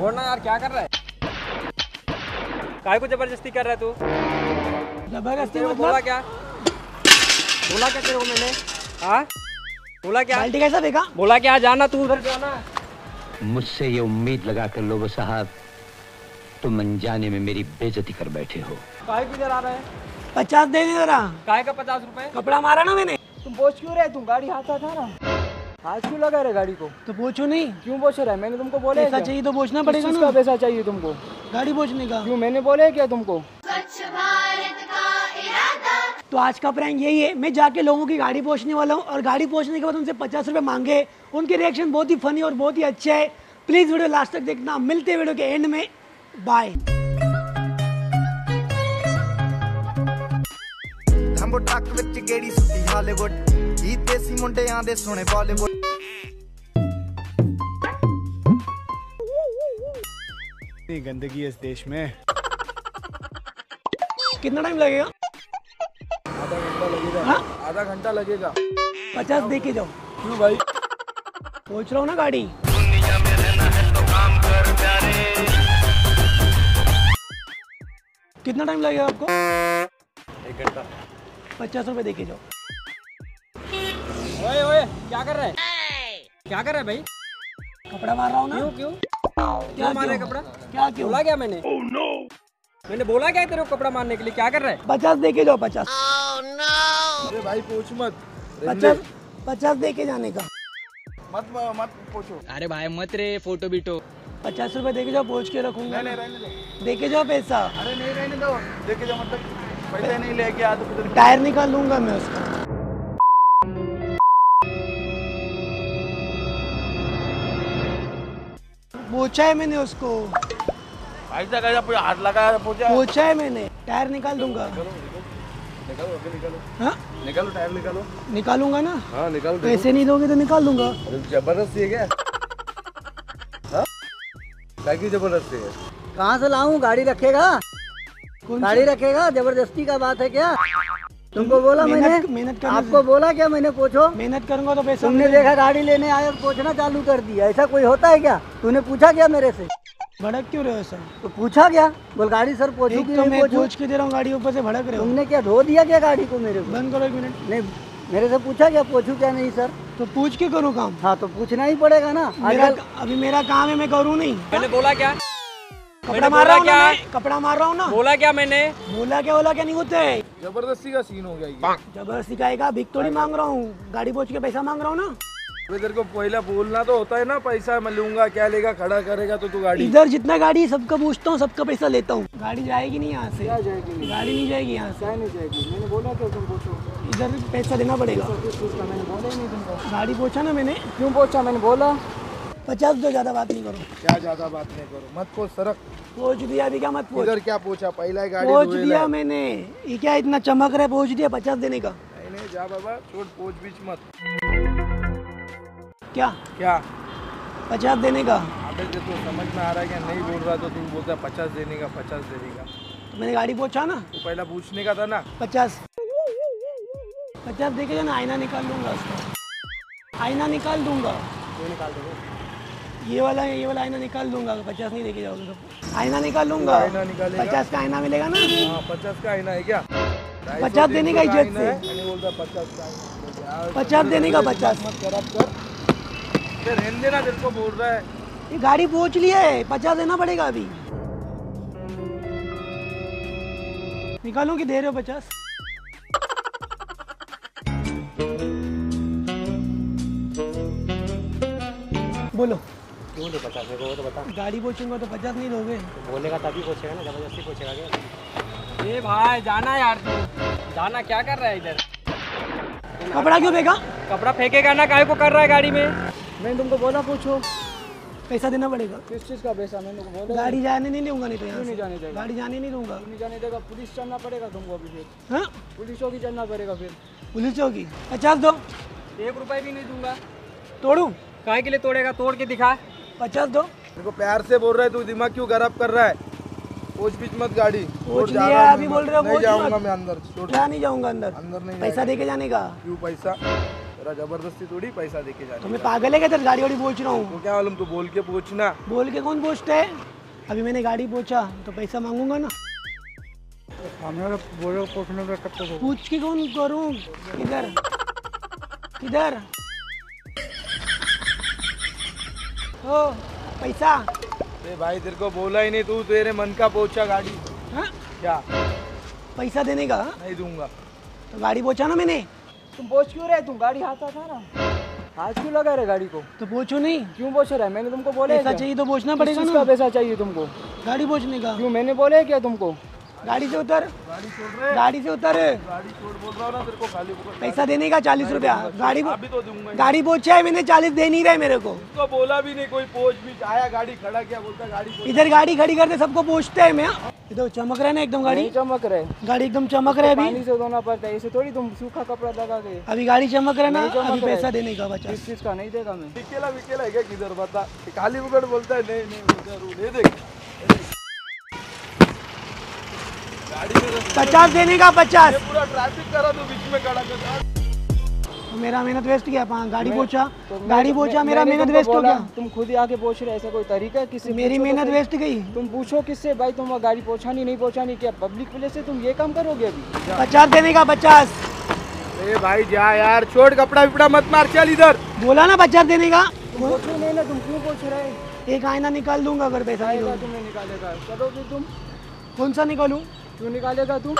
और ना यार क्या कर रहा है? काय को ज़बरदस्ती कर रहा है तू? ज़बरदस्ती को बोला मतलब क्या? बोला क्या तेरे को मैंने? हाँ? बोला क्या? बाल्टी कैसा फेंका बोला क्या जाना तू उधर। जाना मुझसे ये उम्मीद लगा कर लोगो साहब तुम अनजाने में मेरी बेइज्जती कर बैठे हो। काय किधर आ रहा है? पचास दे दे जरा। काय का पचास रुपए? कपड़ा मारा ना मैंने। तुम पोछ क्यों रहे? तुम गाड़ी हाथ था ना हाथ क्यों लगा रहे गाड़ी को तो पूछो नहीं क्यों पोछ रहा है मैंने तुमको बोले पैसा चाहिए तो पूछना पड़ेगा किसका ना पैसा चाहिए तुमको गाड़ी पूछने का क्यों मैंने बोले क्या तुमको स्वच्छ भारत का इरादा तो आज का प्रैंक यही है मैं जाके लोगों की गाड़ी पहुंचने वाला हूँ और गाड़ी पहुंचने के बाद उनसे पचास रुपए मांगे उनके रिएक्शन बहुत ही फनी और बहुत ही अच्छे है प्लीज वीडियो लास्ट तक देखना मिलते हैं वीडियो के एंड में बाय ਧੰਬੋ ਟਰੱਕ ਵਿੱਚ ਗੇੜੀ ਸੁੱਟੀ ਹਾਲੀਵੁੱਡ ਹੀ ਦੇਸੀ ਮੁੰਡਿਆਂ ਦੇ ਸੋਹਣੇ ਬਾਲੀਵੁੱਡ इतनी गंदगी है इस देश में? कितना टाइम लगेगा? हाँ? आधा घंटा लगेगा। पचास दे के जाओ। क्यों भाई? पहुँच रहा हूँ ना गाड़ी। कितना टाइम लगेगा आपको? एक घंटा। पचास रुपए दे के जाओ। ओए ओए क्या कर रहा? है क्या कर रहा है भाई? कपड़ा मार रहा हूँ ना। क्यों क्यों? क्यों मारा कपड़ा? क्या क्यों? बोला क्या मैंने? Oh, no. मैंने बोला क्या तेरे को कपड़ा मारने के लिए? क्या कर रहे हैं? पचास दे के जाओ पचास। oh, अरे भाई पूछ मत। पचास पचास दे के जाने का। मत मत पूछो। अरे भाई मत रे फ़ोटो बीटो। पचास रूपए देखे जाओ पहुँच के रखूँगा। देखे जाओ पैसा। अरे नहीं रहने दो। देखे जाओ मतलब पैसा नहीं लेके आ तो टायर निकाल लूँगा मैं उसका। पूछा है मैंने उसको। पैसा कैसा पूरा हाथ लगाया पूछा पूछा है मैंने टायर निकाल दूँगा। निकालो निकालो। हाँ? निकालो टायर निकालो। निकालूँगा ना? हाँ निकालो पैसे नहीं दोगे तो निकाल दूँगा। ज़बरदस्ती है क्या? हाँ? ज़बरदस्ती है? कहाँ से लाऊं? गाड़ी रखेगा? गाड़ी रखेगा? ज़बरदस्ती का बात है क्या? तुमको बोला मैंने? मेहनत आपको बोला क्या मैंने पूछो? मेहनत करूँगा तो पैसा तुमने देखा गाड़ी लेने आए और पूछना चालू कर दिया। ऐसा कोई होता है क्या? तूने पूछा क्या मेरे से? भड़क क्यों रहे हो सर? तो पूछा क्या? बोल गाड़ी सर पूछू एक तो मैं पूछ? के दे रहा हूँ गाड़ी ऊपर से भड़क रहे हो। तुमने क्या धो दिया क्या गाड़ी को मेरे को? बंद करो एक मिनट। नहीं मेरे से पूछा क्या पूछू क्या नहीं सर? तो पूछ के करूँ काम? हाँ तो पूछना ही पड़ेगा ना। मेरा अभी मेरा काम है मैं करूँ नहीं। मैंने बोला क्या? कपड़ा मार रहा हूँ ना क्या? मैं, कपड़ा मार रहा हूँ ना। बोला क्या मैंने? बोला क्या बोला क्या नहीं होते। ज़बरदस्ती का सीन हो गया ज़बरदस्ती का आएगा भिक थोड़ी मांग रहा हूँ। गाड़ी पहुँच के पैसा मांग रहा हूँ ना। इधर को पहला बोलना तो होता है ना पैसा मैं लूँगा क्या लेगा खड़ा करेगा तो तू गाड़ी। इधर जितना गाड़ी सबका पूछता हूँ सबका पैसा लेता हूँ। गाड़ी जाएगी नहीं यहाँ से। जाएगी? गाड़ी नहीं जाएगी यहाँ से। नहीं जाएगी? मैंने बोला क्या तुम पूछो। इधर पैसा देना पड़ेगा। गाड़ी पहुँचा ना मैंने। क्यों पूछा मैंने बोला। पचास दो ज़्यादा बात नहीं करो। क्या ज़्यादा बात नहीं करो? मत को सरक। पहुँच दिया अभी क्या मत पहुँच इधर क्या पूछा? पहला ही गाड़ी पहुँच दिया मैंने। ये क्या इतना चमक रहा है? पहुँच दिया पचास देने का। नहीं नहीं जा बाबा छोड़ पूछ बीच मत। क्या? क्या? पचास देने का। अबे जो तू समझ में आ रहा है कि नहीं बोल रहा तो तू बोलता पचास देने का पचास देने का। तो मैंने गाड़ी पहुँचा ना। तू पहला पूछने का था ना। पचास। पचास देके जाना आईना निकाल दूँगा उसका। आईना निकाल दूँगा? ये वाला ये वाला आईना निकाल दूँगा पचास नहीं देके जाओगे तो। आईना निकाल लूँगा। आईना निकालेगा? पचास का आईना मिलेगा ना? हाँ पचास का आईना है क्या? पचास देने का इज़्ज़त से। पचास का पचास देने का पचास। मत खराब कर। रहने देना तेरे को बोल रहा है। ये गाड़ी पहुँच ली है पचास देना पड़ेगा अभी। निकालूं कि दे रहे हो पचास। बोलो। क्यों दे पचास मेरे को वो तो बता। गाड़ी पहुंचूँगा तो पचास नहीं दोगे बोलेगा तभी पूछेगा ना ज़बरदस्ती पूछेगा क्या? ए भाई जाना यार तू। जाना क्या कर रहा है इधर? कपड़ा क्यों फेंका? कपड़ा फेंकेगा ना काय को कर रहा है गाड़ी में? मैंने तुमको बोला पूछो। पैसा देना पड़ेगा। किस चीज़ का पैसा? मैंने बोला। गाड़ी जाने नहीं दूँगा नहीं तो यहाँ नहीं जाने देगा? गाड़ी जाने नहीं दूँगा। नहीं जाने देगा? पुलिस चलना पड़ेगा तुमको अभी फिर। हाँ? पुलिस चौकी चलना पड़ेगा फिर। पुलिस चौकी पचास दो। एक रुपए भी नहीं दूँगा। तोड़ू? काय के लिए तोड़ेगा? तोड़ के दिखा। पचास दो। मेरे को प्यार से बोल रहा है तू दिमाग क्यों खराब कर रहा है? पूछ बीच मत गाड़ी। पूछ लिया, अभी बोल रहे हो, जाऊँगा मैं अंदर क्या नहीं जाऊँगा अंदर। अंदर नहीं पैसा। दे के जाने का। क्यों पैसा? तेरा ज़बरदस्ती थोड़ी पैसा देके तो जाने मैं पागल है क्या तेरे? गाड़ी वाड़ी पूछ रहा हूँ। को क्या मालूम तू बोल के पूछना। बोल के कौन पूछता है? अभी मैंने गाड़ी पूछा तो पैसा मांगूँगा ना। पूछ के कौन करूँ? किधर? किधर? ओ पैसा। अरे भाई तेरे को बोला ही नहीं तू तेरे मन का पहुँचा गाड़ी। हाँ? क्या? पैसा देने का? नहीं दूँगा। तो गाड़ी पहुँचा ना मैंने? तुम बोझ क्यों रहे? तुम गाड़ी हाथ था ना। हाथ क्यों लगा रहे गाड़ी को? तो पूछो नहीं। क्यों बोझ रहा? है मैंने तुमको बोला पैसा चाहिए तो पूछना पड़ेगा ना। पैसा चाहिए तुमको? गाड़ी पूछने का। क्यों? मैंने बोला है क्या तुमको? गाड़ी से उतर। गाड़ी छोड़ रहे गाड़ी से उतर। गाड़ी छोड़ बोल रहा ना तेरे को खाली पैसा देने का चालीस रुपया। गाड़ी अभी तो दूँगा गाड़ी पूछा है मैंने चालीस दे नहीं रहे मेरे को। उसको बोला भी नहीं कोई पोच भी आया गाड़ी खड़ा क्या बोलता गाड़ी इधर गाड़ी खड़ी करते सबको पूछते हैं मैं। इधर चमक रहा है ना एकदम गाड़ी? चमक रहे। गाड़ी एकदम चमक रहा है अभी। से धोना पड़ता है ऐसे थोड़ी तुम सूखा कपड़ा लगा के अभी गाड़ी चमक रहा है ना अभी पैसा देने का बचा। किस चीज़ का नहीं देगा मैं। विकेला विकेला है क्या किधर बता। खाली बोलता है नहीं नहीं उधर। पचास देने का पचास। पूरा ट्रैफ़िक करा तो बीच में खड़ा कर। तो मेरा मेहनत वेस्ट गया पा- गाड़ी पहुँचा तो गाड़ी पहुँचा मेरा मेहनत वेस्ट हो गया। तुम खुद ही आके पूछ रहे ऐसा कोई तरीका है? किससे मेरी तो मेहनत वेस्ट गई। तुम पूछो किससे? भाई तुम गाड़ी पहुंचानी नहीं पहुंचानी क्या पब्लिक प्लेस से तुम ये काम करोगे अभी? पचास देने का पचास। ए भाई जा यार छोड़ कपड़ा विपड़ा मत मार चल इधर। बोला ना पचास देने का। पूछो नहीं ना तुम क्यों पूछ रहे एक आईना निकाल दूँगा अगर पैसा तुम्हें निकालेगा। करोगे तुम? कौन सा निकालूं? क्यों निकालेगा तुम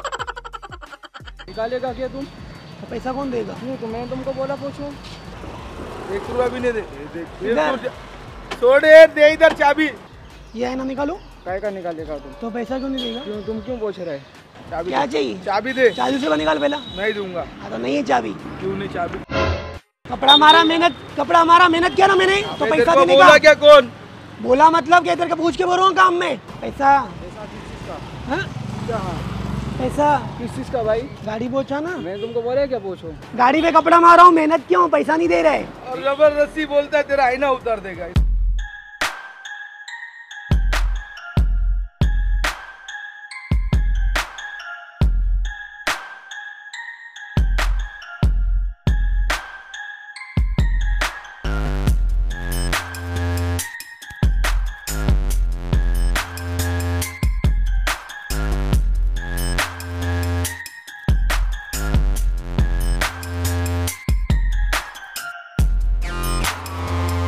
निकालेगा क्या तुम तो पैसा कौन देगा? क्यों तो मैंने तुमको बोला पूछो। एक रुपया भी नहीं दे ये देख ये इधर। तू जा- छोड़ ये, दे इधर चाबी। ये आईना निकालूं। काय का निकालेगा तुम तो पैसा क्यों नहीं देगा? क्यों तुम क्यों पूछ रहे चाबी क्या चाहिए? चाबी दे। चालीस रुपया निकाल पहला। नहीं दूँगा। हाँ तो नहीं है चाबी। क्यों नहीं चाबी? कपड़ा मारा मेहनत कपड़ा मारा मेहनत किया ना मैंने तो पैसा देने बोला का क्या कौन? बोला मतलब क्या? तेरे को पूछ के बोल रहा हूँ काम में। पैसा। हाँ? क्या हाँ? पैसा? किस चीज़ का भाई? गाड़ी पहुँचा ना। मैं तुमको बोल रहा क्या पूछो? गाड़ी पे कपड़ा मारा हूँ मेहनत क्यों? पैसा नहीं दे रहे। और ज़बरदस्ती बोलता है तेरा आईना उतार देगा।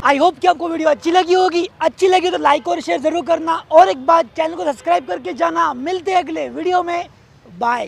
आई होप कि आपको वीडियो अच्छी लगी होगी। अच्छी लगी तो लाइक और शेयर ज़रूर करना और एक बार चैनल को सब्सक्राइब करके जाना। मिलते हैं अगले वीडियो में। बाय